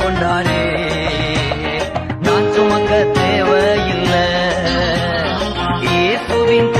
கொண்டாரே நான் சுமக்க தேவையில்லை. இயேசுவின்